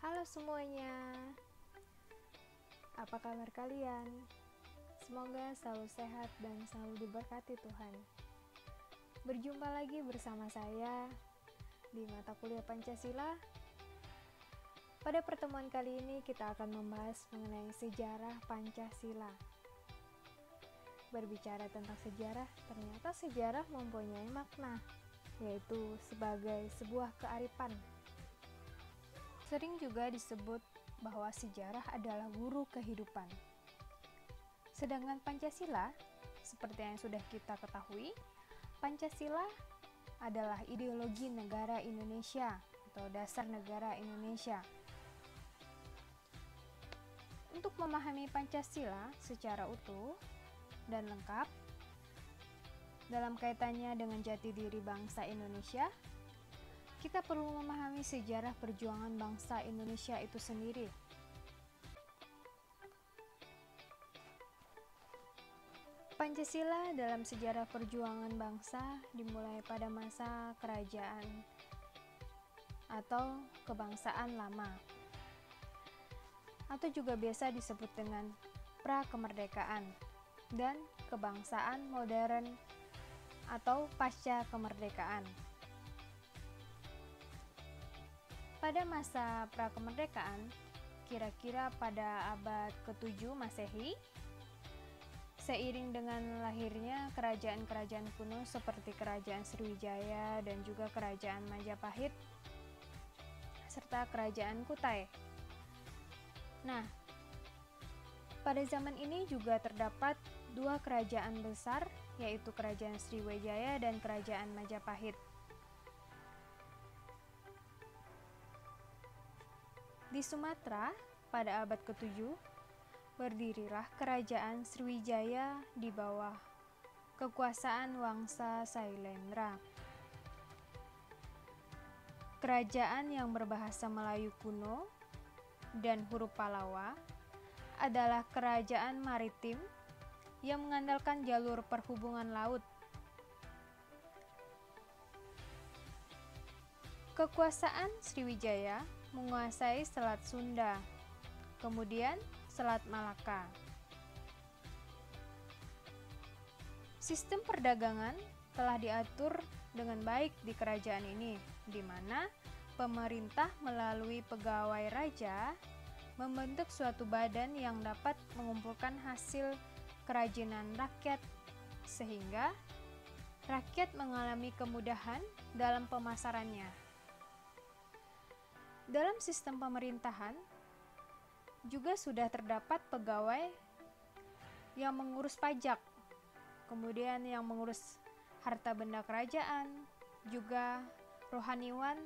Halo semuanya, apa kabar kalian? Semoga selalu sehat dan selalu diberkati Tuhan. Berjumpa lagi bersama saya di mata kuliah Pancasila. Pada pertemuan kali ini kita akan membahas mengenai sejarah Pancasila. Berbicara tentang sejarah, ternyata sejarah mempunyai makna, yaitu sebagai sebuah kearifan Sering juga disebut bahwa sejarah adalah guru kehidupan. Sedangkan Pancasila, seperti yang sudah kita ketahui, Pancasila adalah ideologi negara Indonesia atau dasar negara Indonesia. Untuk memahami Pancasila secara utuh dan lengkap, dalam kaitannya dengan jati diri bangsa Indonesia, kita perlu memahami sejarah perjuangan bangsa Indonesia itu sendiri. Pancasila dalam sejarah perjuangan bangsa dimulai pada masa kerajaan atau kebangsaan lama atau juga biasa disebut dengan pra-kemerdekaan dan kebangsaan modern atau pasca kemerdekaan. Pada masa prakemerdekaan, kira-kira pada abad ke-7 Masehi, seiring dengan lahirnya kerajaan-kerajaan kuno seperti Kerajaan Sriwijaya dan juga Kerajaan Majapahit, serta Kerajaan Kutai. Nah, pada zaman ini juga terdapat dua kerajaan besar, yaitu Kerajaan Sriwijaya dan Kerajaan Majapahit. Di Sumatera, pada abad ke-7, berdirilah kerajaan Sriwijaya di bawah kekuasaan Wangsa Sailendra. Kerajaan yang berbahasa Melayu kuno dan huruf Palawa adalah kerajaan maritim yang mengandalkan jalur perhubungan laut. Kekuasaan Sriwijaya menguasai Selat Sunda, kemudian Selat Malaka. Sistem perdagangan telah diatur dengan baik di kerajaan ini, di mana pemerintah melalui pegawai raja membentuk suatu badan yang dapat mengumpulkan hasil kerajinan rakyat sehingga rakyat mengalami kemudahan dalam pemasarannya. Dalam sistem pemerintahan juga sudah terdapat pegawai yang mengurus pajak, kemudian yang mengurus harta benda kerajaan, juga rohaniwan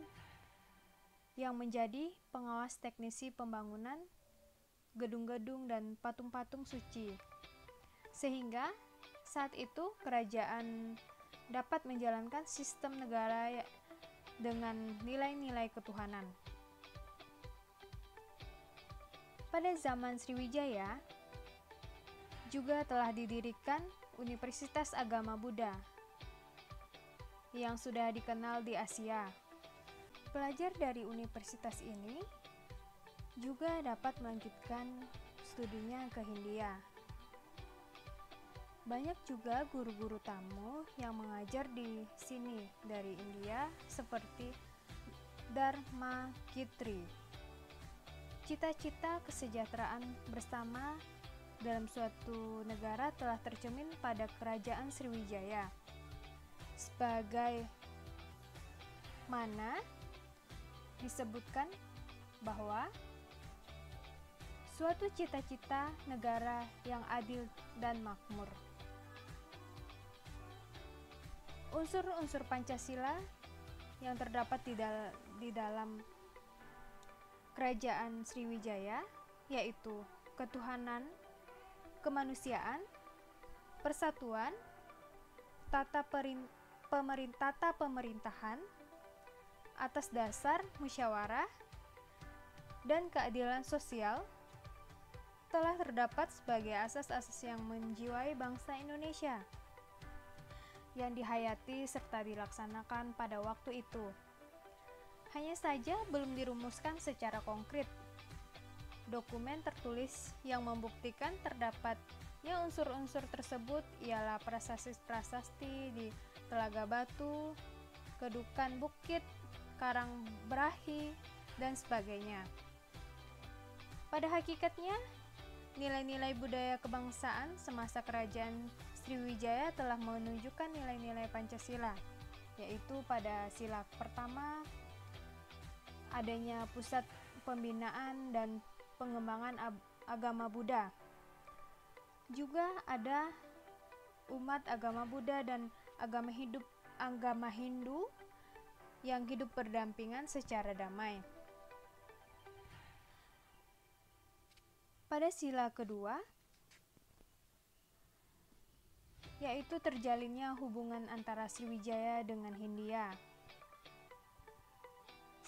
yang menjadi pengawas teknisi pembangunan gedung-gedung dan patung-patung suci. Sehingga saat itu kerajaan dapat menjalankan sistem negara dengan nilai-nilai ketuhanan. Pada zaman Sriwijaya, juga telah didirikan Universitas Agama Buddha yang sudah dikenal di Asia. Pelajar dari universitas ini juga dapat melanjutkan studinya ke Hindia. Banyak juga guru-guru tamu yang mengajar di sini dari India seperti Dharma Kitri. Cita-cita kesejahteraan bersama dalam suatu negara telah tercermin pada kerajaan Sriwijaya. Sebagai mana disebutkan bahwa suatu cita-cita negara yang adil dan makmur. Unsur-unsur Pancasila yang terdapat di, dal di dalam kerajaan Sriwijaya, yaitu ketuhanan, kemanusiaan, persatuan, tata perin, pemerintah, tata pemerintahan atas dasar musyawarah dan keadilan sosial telah terdapat sebagai asas-asas yang menjiwai bangsa Indonesia yang dihayati serta dilaksanakan pada waktu itu. Hanya saja belum dirumuskan secara konkret. Dokumen tertulis yang membuktikan terdapatnya unsur-unsur tersebut ialah prasasti-prasasti di Telaga Batu, Kedukan Bukit, Karang Berahi, dan sebagainya. Pada hakikatnya, nilai-nilai budaya kebangsaan semasa kerajaan Sriwijaya telah menunjukkan nilai-nilai Pancasila, yaitu pada sila pertama adanya pusat pembinaan dan pengembangan agama Buddha. Juga ada umat agama Buddha dan agama hidup agama Hindu yang hidup berdampingan secara damai. Pada sila kedua, yaitu terjalinnya hubungan antara Sriwijaya dengan Hindia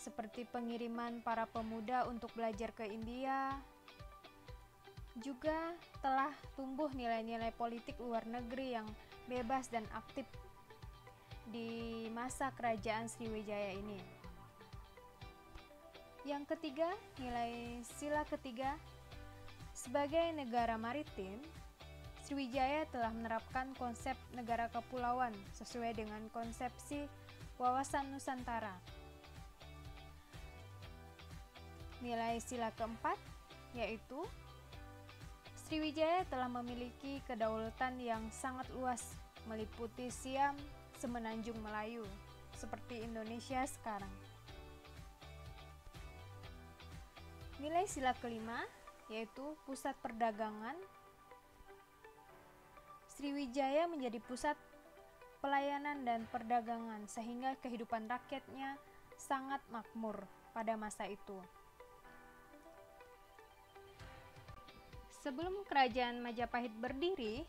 seperti pengiriman para pemuda untuk belajar ke India, juga telah tumbuh nilai-nilai politik luar negeri yang bebas dan aktif di masa kerajaan Sriwijaya ini. Yang ketiga, nilai sila ketiga, sebagai negara maritim, Sriwijaya telah menerapkan konsep negara kepulauan sesuai dengan konsepsi wawasan Nusantara Nilai sila keempat yaitu Sriwijaya telah memiliki kedaulatan yang sangat luas meliputi Siam, Semenanjung Melayu, seperti Indonesia sekarang. Nilai sila kelima yaitu pusat perdagangan. Sriwijaya menjadi pusat pelayanan dan perdagangan sehingga kehidupan rakyatnya sangat makmur pada masa itu. Sebelum kerajaan Majapahit berdiri,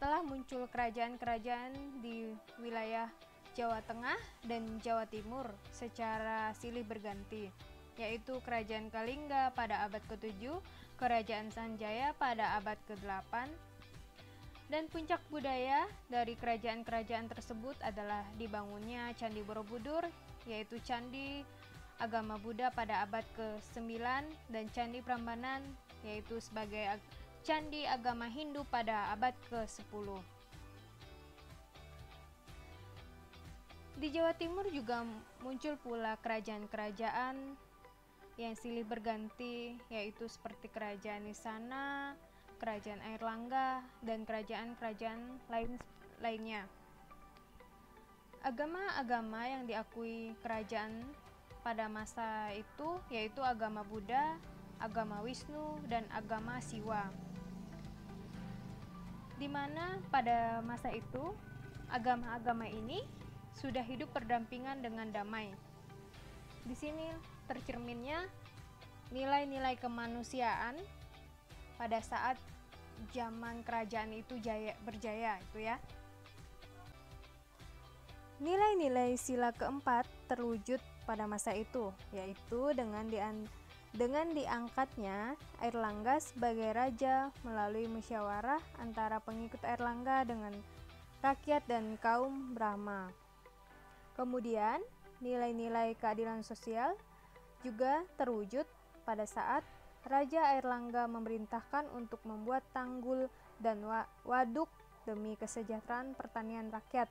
telah muncul kerajaan-kerajaan di wilayah Jawa Tengah dan Jawa Timur secara silih berganti, yaitu Kerajaan Kalingga pada abad ke-7, Kerajaan Sanjaya pada abad ke-8, dan puncak budaya dari kerajaan-kerajaan tersebut adalah dibangunnya Candi Borobudur, yaitu candi agama Buddha pada abad ke-9 dan Candi Prambanan yaitu sebagai candi agama Hindu pada abad ke-10. Di Jawa Timur juga muncul pula kerajaan-kerajaan yang silih berganti yaitu seperti kerajaan Nisana, kerajaan Airlangga, dan kerajaan-kerajaan lain lainnya. Agama-agama yang diakui kerajaan pada masa itu yaitu agama Buddha, agama Wisnu, dan agama Siwa. Di mana pada masa itu agama-agama ini sudah hidup berdampingan dengan damai. Di sini tercerminnya nilai-nilai kemanusiaan pada saat zaman kerajaan itu jaya, berjaya itu ya. Nilai-nilai sila keempat terwujud pada masa itu, yaitu dengan dengan diangkatnya Airlangga sebagai raja melalui musyawarah antara pengikut Airlangga dengan rakyat dan kaum Brahma. Kemudian, nilai-nilai keadilan sosial juga terwujud pada saat Raja Airlangga memerintahkan untuk membuat tanggul dan waduk demi kesejahteraan pertanian rakyat.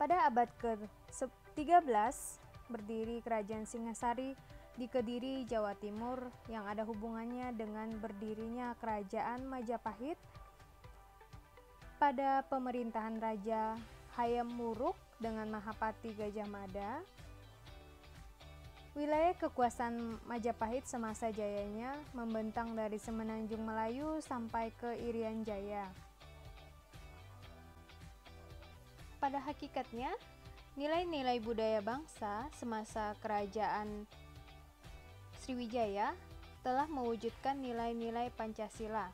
Pada abad ke-13 berdiri Kerajaan Singasari di Kediri, Jawa Timur yang ada hubungannya dengan berdirinya Kerajaan Majapahit pada pemerintahan Raja Hayam Muruk dengan Mahapati Gajah Mada. Wilayah kekuasaan Majapahit semasa jayanya membentang dari Semenanjung Melayu sampai ke Irian Jaya. Pada hakikatnya, nilai-nilai budaya bangsa semasa kerajaan Sriwijaya telah mewujudkan nilai-nilai Pancasila.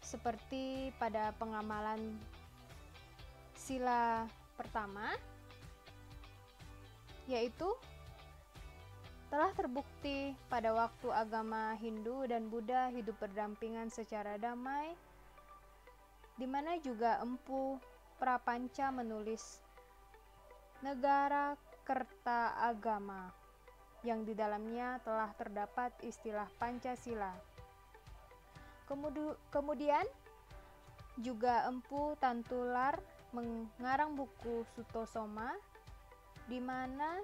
Seperti pada pengamalan sila pertama, yaitu telah terbukti pada waktu agama Hindu dan Buddha hidup berdampingan secara damai, di mana juga Empu Prapanca menulis negara kerta agama yang di dalamnya telah terdapat istilah Pancasila. Kemudian juga Empu Tantular mengarang buku Sutosoma di mana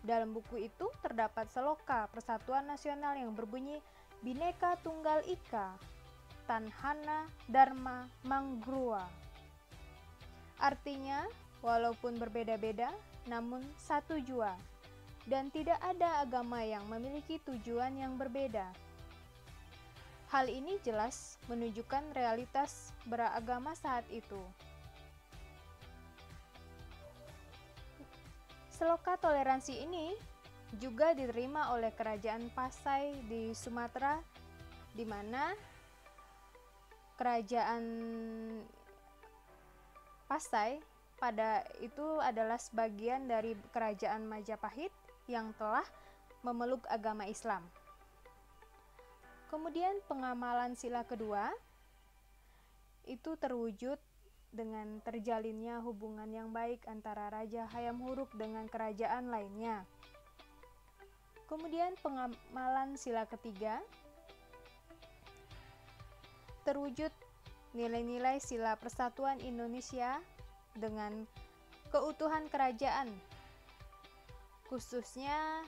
dalam buku itu terdapat seloka Persatuan Nasional yang berbunyi Bineka Tunggal Ika, Tanhana Dharma Mangrua. Artinya, walaupun berbeda-beda, namun satu jua, dan tidak ada agama yang memiliki tujuan yang berbeda. Hal ini jelas menunjukkan realitas beragama saat itu. Seloka toleransi ini juga diterima oleh kerajaan Pasai di Sumatera di mana kerajaan Pasai pada itu adalah sebagian dari kerajaan Majapahit yang telah memeluk agama Islam. Kemudian pengamalan sila kedua itu terwujud dengan terjalinnya hubungan yang baik antara Raja Hayam Huruk dengan kerajaan lainnya. Kemudian pengamalan sila ketiga terwujud nilai-nilai sila persatuan Indonesia dengan keutuhan kerajaan, khususnya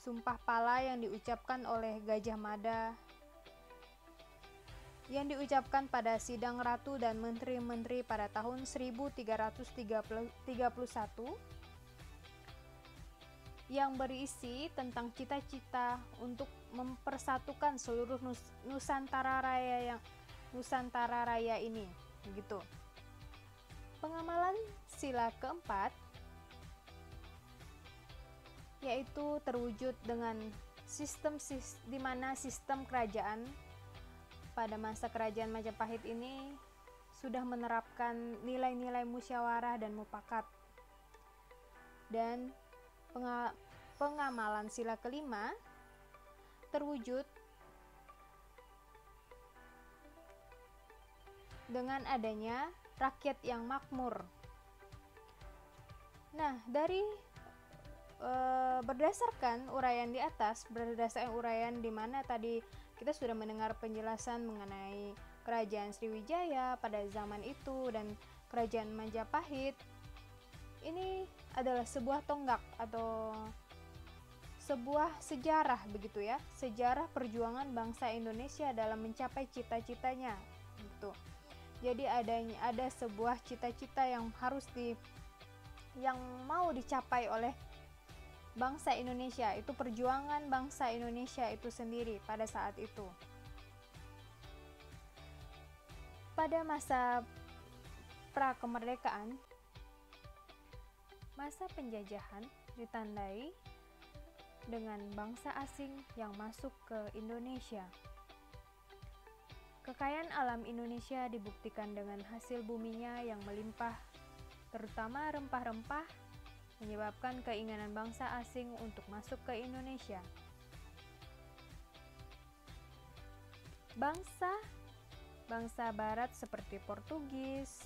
sumpah pala yang diucapkan oleh Gajah Mada yang diucapkan pada sidang ratu dan menteri-menteri pada tahun 1331 yang berisi tentang cita-cita untuk mempersatukan seluruh Nus Nusantara Raya yang Nusantara Raya ini begitu. Pengamalan sila keempat yaitu terwujud dengan sistem di mana sistem kerajaan pada masa kerajaan Majapahit ini sudah menerapkan nilai-nilai musyawarah dan mufakat. Dan pengamalan sila kelima terwujud dengan adanya rakyat yang makmur. Nah, dari e, berdasarkan uraian di atas, berdasarkan uraian di mana tadi kita sudah mendengar penjelasan mengenai kerajaan Sriwijaya pada zaman itu dan kerajaan Majapahit. Ini adalah sebuah tonggak atau sebuah sejarah begitu ya, sejarah perjuangan bangsa Indonesia dalam mencapai cita-citanya gitu. Jadi adanya ada sebuah cita-cita yang harus di yang mau dicapai oleh bangsa Indonesia, itu perjuangan bangsa Indonesia itu sendiri pada saat itu. Pada masa pra kemerdekaan, masa penjajahan ditandai dengan bangsa asing yang masuk ke Indonesia. Kekayaan alam Indonesia dibuktikan dengan hasil buminya yang melimpah, terutama rempah-rempah menyebabkan keinginan bangsa asing untuk masuk ke Indonesia. Bangsa bangsa barat seperti Portugis,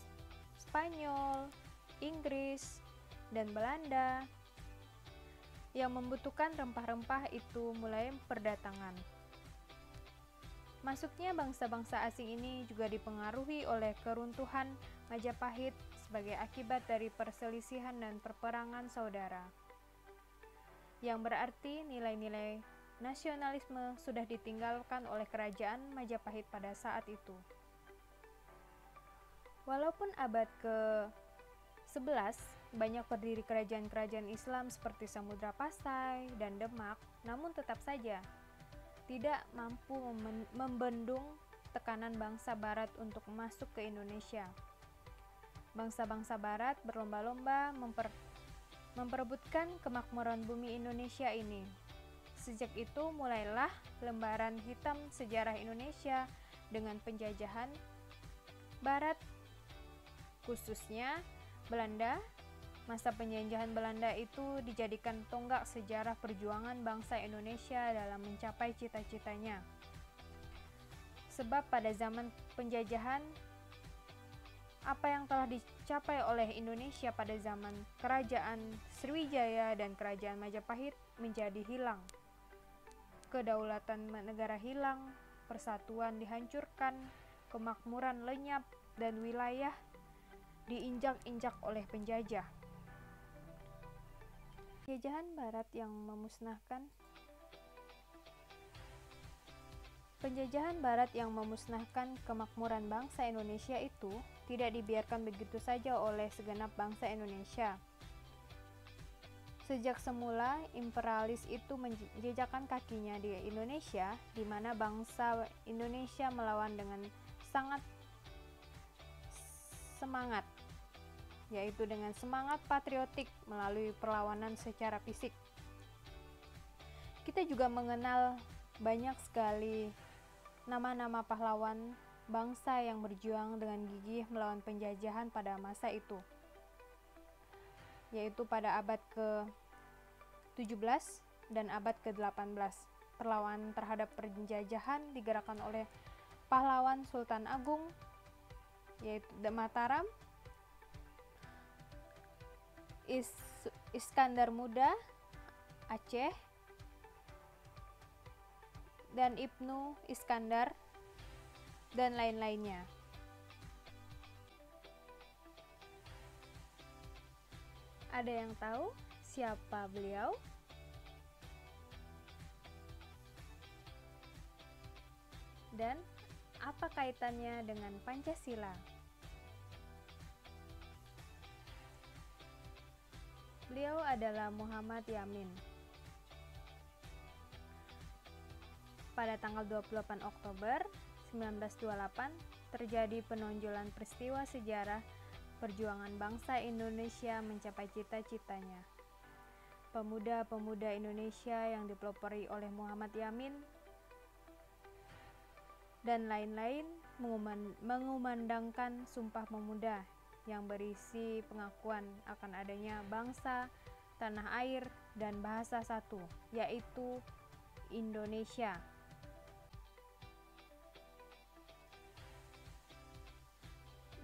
Spanyol, Inggris, dan Belanda yang membutuhkan rempah-rempah itu mulai perdatangan. Masuknya bangsa-bangsa asing ini juga dipengaruhi oleh keruntuhan Majapahit sebagai akibat dari perselisihan dan perperangan saudara. Yang berarti nilai-nilai nasionalisme sudah ditinggalkan oleh kerajaan Majapahit pada saat itu. Walaupun abad ke-11 banyak pendiri kerajaan-kerajaan Islam seperti Samudra Pasai dan Demak, namun tetap saja tidak mampu membendung tekanan bangsa barat untuk masuk ke Indonesia. Bangsa-bangsa barat berlomba-lomba memper, memperebutkan kemakmuran bumi Indonesia ini. Sejak itu mulailah lembaran hitam sejarah Indonesia dengan penjajahan barat khususnya Belanda. Masa penjajahan Belanda itu dijadikan tonggak sejarah perjuangan bangsa Indonesia dalam mencapai cita-citanya. Sebab pada zaman penjajahan apa yang telah dicapai oleh Indonesia pada zaman Kerajaan Sriwijaya dan Kerajaan Majapahit menjadi hilang. Kedaulatan negara hilang, persatuan dihancurkan, kemakmuran lenyap, dan wilayah diinjak-injak oleh penjajah. Penjajahan Barat yang memusnahkan Penjajahan Barat yang memusnahkan kemakmuran bangsa Indonesia itu tidak dibiarkan begitu saja oleh segenap bangsa Indonesia. Sejak semula, imperialis itu menjejakkan kakinya di Indonesia, di mana bangsa Indonesia melawan dengan sangat semangat, yaitu dengan semangat patriotik melalui perlawanan secara fisik. Kita juga mengenal banyak sekali nama-nama pahlawan bangsa yang berjuang dengan gigih melawan penjajahan pada masa itu, yaitu pada abad ke-17 dan abad ke-18. Perlawanan terhadap penjajahan digerakkan oleh pahlawan Sultan Agung, yaitu Mataram, Is Iskandar Muda, Aceh, dan Ibnu Iskandar dan lain-lainnya. Ada yang tahu siapa beliau? Dan apa kaitannya dengan Pancasila? Beliau adalah Muhammad Yamin, pada tanggal 28 Oktober 1928 terjadi penonjolan peristiwa sejarah perjuangan bangsa Indonesia mencapai cita-citanya. Pemuda-pemuda Indonesia yang dipelopori oleh Muhammad Yamin dan lain-lain mengumandangkan Sumpah Pemuda yang berisi pengakuan akan adanya bangsa, tanah air, dan bahasa satu, yaitu Indonesia.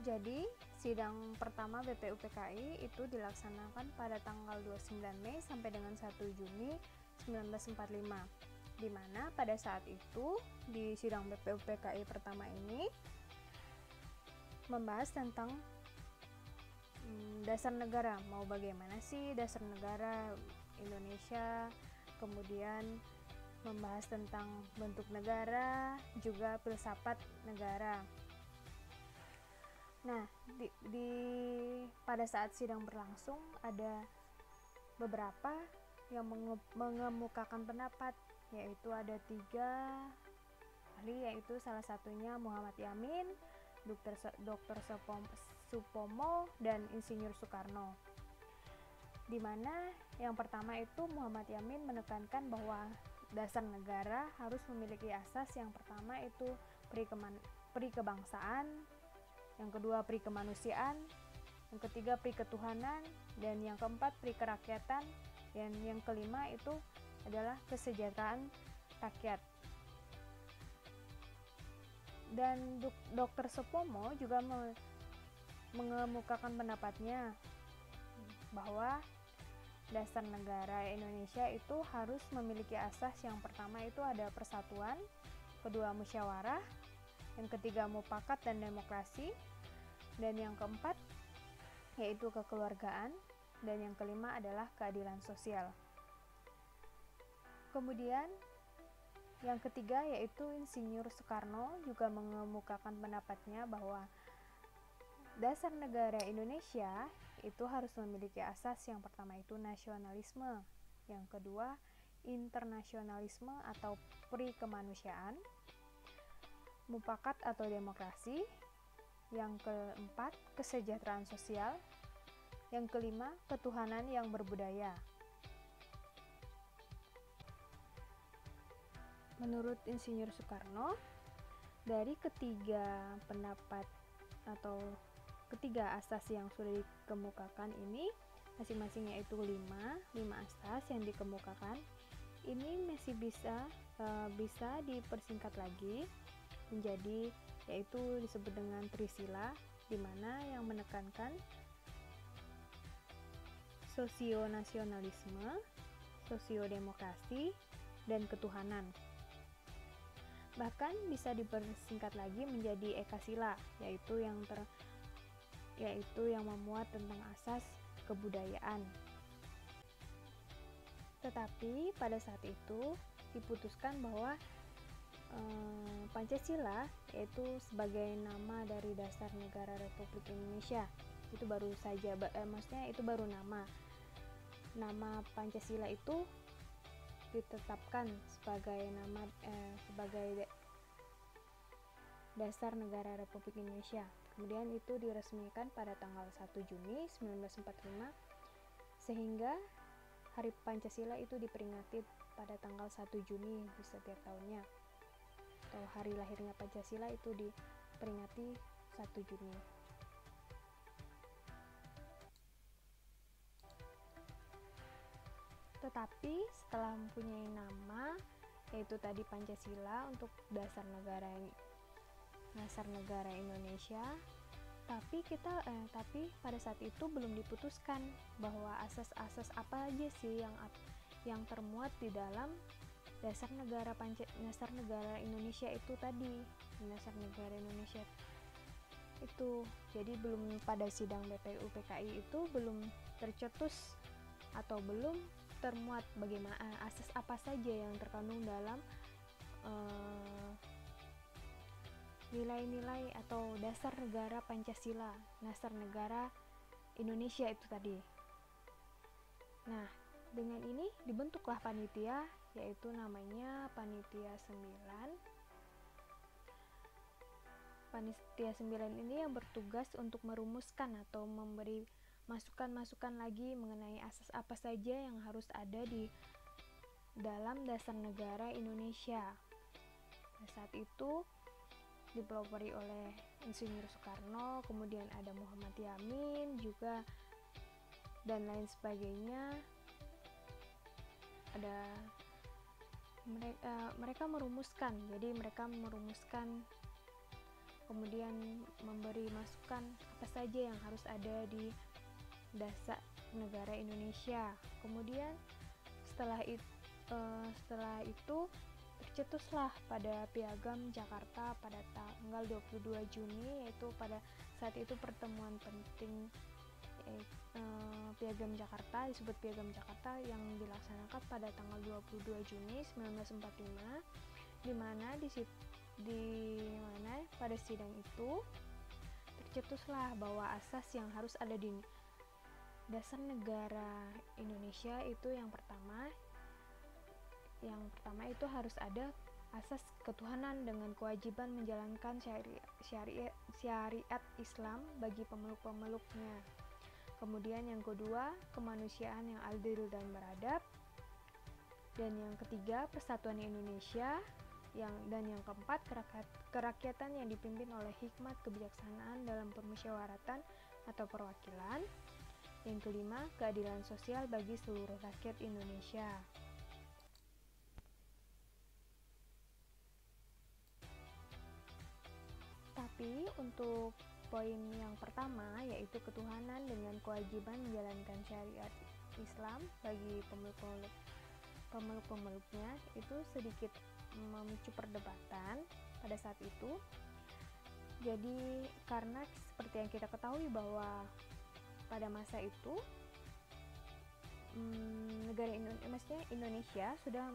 Jadi, sidang pertama BPUPKI itu dilaksanakan pada tanggal 29 Mei sampai dengan 1 Juni 1945 di mana pada saat itu di sidang BPUPKI pertama ini membahas tentang hmm, dasar negara mau bagaimana sih dasar negara Indonesia kemudian membahas tentang bentuk negara juga filsafat negara Nah, di, di pada saat sidang berlangsung ada beberapa yang menge, mengemukakan pendapat yaitu ada tiga ahli yaitu salah satunya Muhammad Yamin, Dr. Dr. Supomo dan Insinyur Soekarno. Di mana yang pertama itu Muhammad Yamin menekankan bahwa dasar negara harus memiliki asas yang pertama itu pri kebangsaan, yang kedua pri kemanusiaan, yang ketiga pri ketuhanan, dan yang keempat pri kerakyatan, dan yang kelima itu adalah kesejahteraan rakyat. Dan Dr. Sopomo juga mengemukakan pendapatnya bahwa dasar negara Indonesia itu harus memiliki asas yang pertama itu ada persatuan, kedua musyawarah, yang ketiga mufakat dan demokrasi, dan yang keempat yaitu kekeluargaan. Dan yang kelima adalah keadilan sosial. Kemudian yang ketiga yaitu Insinyur Soekarno juga mengemukakan pendapatnya bahwa dasar negara Indonesia itu harus memiliki asas yang pertama itu nasionalisme, yang kedua internasionalisme atau pri kemanusiaan, mufakat atau demokrasi, yang keempat, kesejahteraan sosial. Yang kelima, ketuhanan yang berbudaya. Menurut Insinyur Soekarno, dari ketiga pendapat atau ketiga asas yang sudah dikemukakan ini masing-masingnya itu lima, lima asas yang dikemukakan ini masih bisa e, bisa dipersingkat lagi menjadi yaitu disebut dengan Trisila di mana yang menekankan sosionasionalisme, sosiodemokrasi, dan ketuhanan. Bahkan bisa dipersingkat lagi menjadi ekasila, yaitu yang ter yaitu yang memuat tentang asas kebudayaan. Tetapi pada saat itu diputuskan bahwa eh, Pancasila yaitu sebagai nama dari dasar negara Republik Indonesia itu baru saja eh, maksudnya itu baru nama nama Pancasila itu ditetapkan sebagai nama eh, sebagai dasar negara Republik Indonesia. Kemudian itu diresmikan pada tanggal 1 Juni 1945 sehingga Hari Pancasila itu diperingati pada tanggal 1 Juni di setiap tahunnya. Atau hari lahirnya Pancasila itu diperingati 1 Juni. Tetapi setelah mempunyai nama yaitu tadi Pancasila untuk dasar negara dasar negara Indonesia tapi kita eh, tapi pada saat itu belum diputuskan bahwa asas-asas apa aja sih yang yang termuat di dalam dasar negara Panca, dasar negara Indonesia itu tadi dasar negara Indonesia itu jadi belum pada sidang BPU PKI itu belum tercetus atau belum termuat bagaimana asas apa saja yang terkandung dalam uh, nilai-nilai atau dasar negara Pancasila, dasar negara Indonesia itu tadi. Nah, dengan ini dibentuklah panitia yaitu namanya Panitia 9. Panitia 9 ini yang bertugas untuk merumuskan atau memberi masukan-masukan lagi mengenai asas apa saja yang harus ada di dalam dasar negara Indonesia. Pada saat itu, dipelopori oleh Insinyur Soekarno, kemudian ada Muhammad Yamin juga dan lain sebagainya. Ada mereka, uh, mereka merumuskan, jadi mereka merumuskan kemudian memberi masukan apa saja yang harus ada di dasar negara Indonesia. Kemudian setelah itu uh, setelah itu tercetuslah pada Piagam Jakarta pada tanggal 22 Juni yaitu pada saat itu pertemuan penting eh, Piagam Jakarta disebut Piagam Jakarta yang dilaksanakan pada tanggal 22 Juni 1945 di mana di di mana pada sidang itu tercetuslah bahwa asas yang harus ada di dasar negara Indonesia itu yang pertama yang pertama itu harus ada asas ketuhanan dengan kewajiban menjalankan syariat, syariat, syariat Islam bagi pemeluk-pemeluknya. Kemudian yang kedua, kemanusiaan yang adil dan beradab. Dan yang ketiga, persatuan Indonesia. Yang dan yang keempat, kerakyatan yang dipimpin oleh hikmat kebijaksanaan dalam permusyawaratan atau perwakilan. Yang kelima, keadilan sosial bagi seluruh rakyat Indonesia. Tapi untuk poin yang pertama yaitu ketuhanan dengan kewajiban menjalankan syariat Islam bagi pemeluk-pemeluk pemeluk-pemeluknya itu sedikit memicu perdebatan pada saat itu. Jadi karena seperti yang kita ketahui bahwa pada masa itu hmm, negara Indonesia, maksudnya Indonesia sudah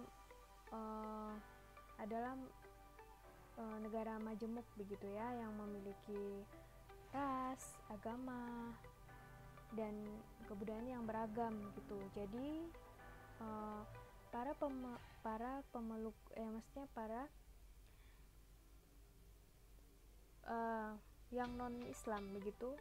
uh, adalah uh, negara majemuk begitu ya yang memiliki ras, agama dan kebudayaan yang beragam gitu. Jadi uh, para pem para pemeluk eh maksudnya para uh, yang non Islam begitu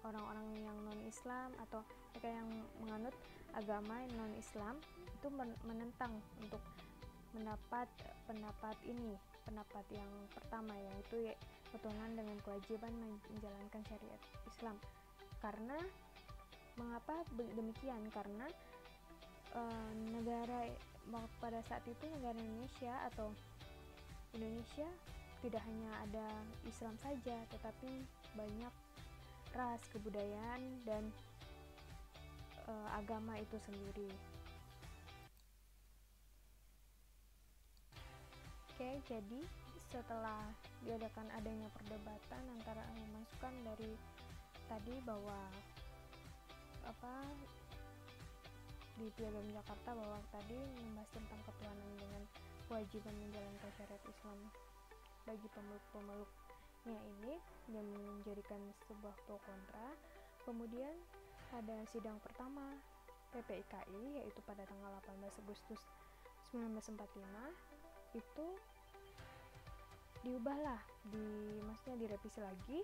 orang-orang yang non Islam atau mereka yang menganut agama non Islam itu menentang untuk mendapat pendapat ini pendapat yang pertama yaitu ketuhanan dengan kewajiban menjalankan syariat Islam karena mengapa demikian karena e, negara pada saat itu negara Indonesia atau Indonesia tidak hanya ada Islam saja, tetapi banyak ras, kebudayaan, dan e, agama itu sendiri. Oke, jadi setelah diadakan adanya perdebatan antara masukan dari tadi bahwa apa di Piagam Jakarta bahwa tadi membahas tentang ketuhanan dengan kewajiban menjalankan syariat Islam bagi pemeluk-pemeluknya ini yang menjadikan sebuah pro kontra. Kemudian pada sidang pertama PPIKI yaitu pada tanggal 18 Agustus 1945 itu diubahlah di maksudnya direvisi lagi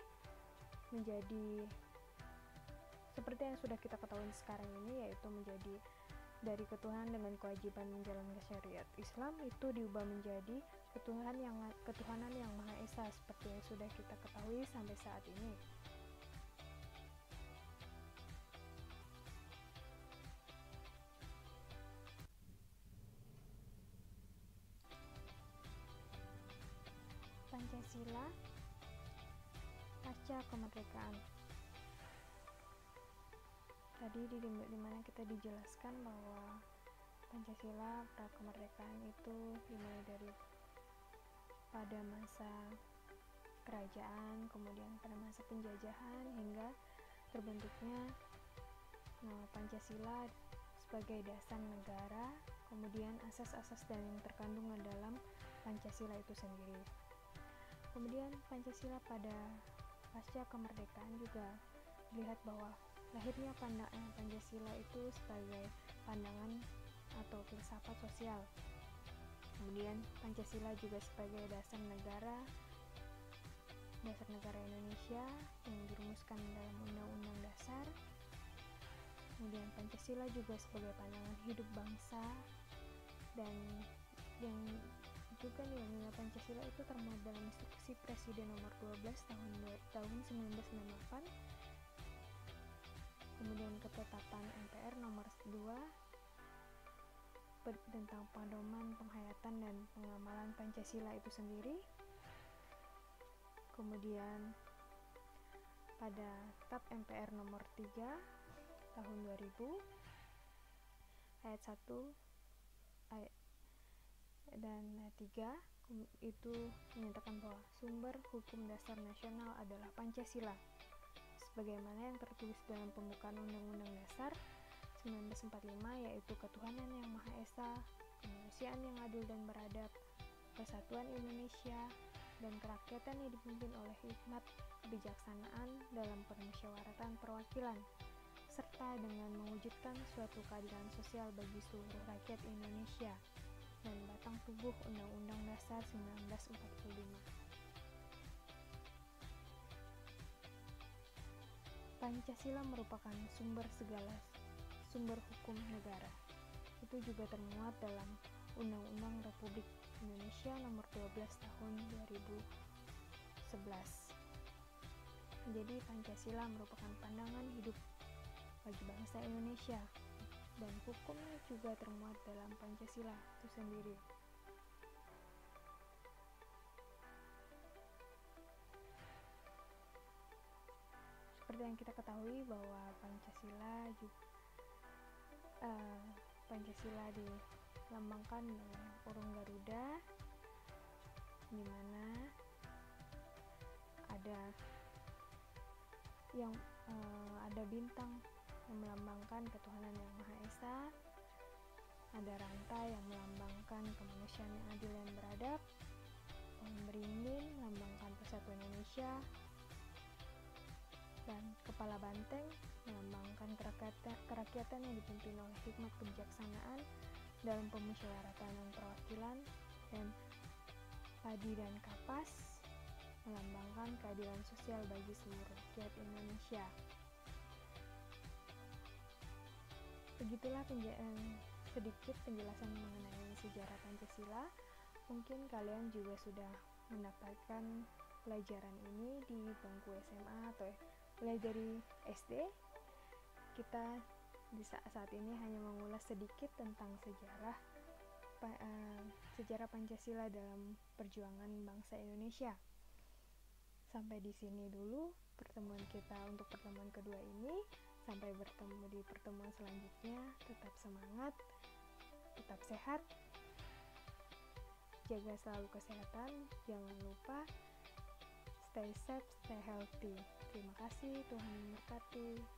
menjadi seperti yang sudah kita ketahui sekarang ini yaitu menjadi dari ketuhanan dengan kewajiban menjalankan syariat Islam itu diubah menjadi ketuhanan yang ketuhanan yang maha esa seperti yang sudah kita ketahui sampai saat ini. Tadi di di mana kita dijelaskan bahwa Pancasila pra kemerdekaan itu dimulai dari pada masa kerajaan kemudian pada masa penjajahan hingga terbentuknya nah, Pancasila sebagai dasar negara kemudian asas-asas dan yang terkandung dalam Pancasila itu sendiri. Kemudian Pancasila pada pasca kemerdekaan juga dilihat bahwa lahirnya pandangan Pancasila itu sebagai pandangan atau filsafat sosial. Kemudian Pancasila juga sebagai dasar negara dasar negara Indonesia yang dirumuskan dalam Undang-Undang Dasar. Kemudian Pancasila juga sebagai pandangan hidup bangsa dan yang juga nilai-nilai Pancasila itu termuat dalam instruksi Presiden nomor 12 tahun tahun 1998 kemudian ketetapan MPR nomor 2 tentang pedoman penghayatan dan pengamalan Pancasila itu sendiri. Kemudian pada TAP MPR nomor 3 tahun 2000 ayat 1 ayat dan 3 itu menyatakan bahwa sumber hukum dasar nasional adalah Pancasila sebagaimana yang tertulis dalam pembukaan Undang-Undang Dasar 1945 yaitu ketuhanan yang Maha Esa, kemanusiaan yang adil dan beradab, persatuan Indonesia, dan kerakyatan yang dipimpin oleh hikmat kebijaksanaan dalam permusyawaratan perwakilan, serta dengan mewujudkan suatu keadilan sosial bagi seluruh rakyat Indonesia dan batang tubuh Undang-Undang Dasar 1945. Pancasila merupakan sumber segala sumber hukum negara. Itu juga termuat dalam Undang-Undang Republik Indonesia Nomor 12 Tahun 2011. Jadi Pancasila merupakan pandangan hidup bagi bangsa Indonesia dan hukumnya juga termuat dalam Pancasila itu sendiri. Yang kita ketahui bahwa Pancasila juga uh, Pancasila dilambangkan dengan burung Garuda di mana ada yang uh, ada bintang yang melambangkan ketuhanan yang Maha Esa ada rantai yang melambangkan kemanusiaan yang adil dan beradab pohon beringin melambangkan persatuan Indonesia dan kepala banteng melambangkan kerakyatan, yang dipimpin oleh hikmat kebijaksanaan dalam pemusyawaratan dan perwakilan dan padi dan kapas melambangkan keadilan sosial bagi seluruh rakyat Indonesia. Begitulah penjelasan sedikit penjelasan mengenai sejarah Pancasila. Mungkin kalian juga sudah mendapatkan pelajaran ini di bangku SMA atau mulai dari SD kita di saat, saat ini hanya mengulas sedikit tentang sejarah uh, sejarah Pancasila dalam perjuangan bangsa Indonesia. Sampai di sini dulu pertemuan kita untuk pertemuan kedua ini. Sampai bertemu di pertemuan selanjutnya. Tetap semangat, tetap sehat, jaga selalu kesehatan. Jangan lupa stay safe, stay healthy. Terima kasih, Tuhan memberkati.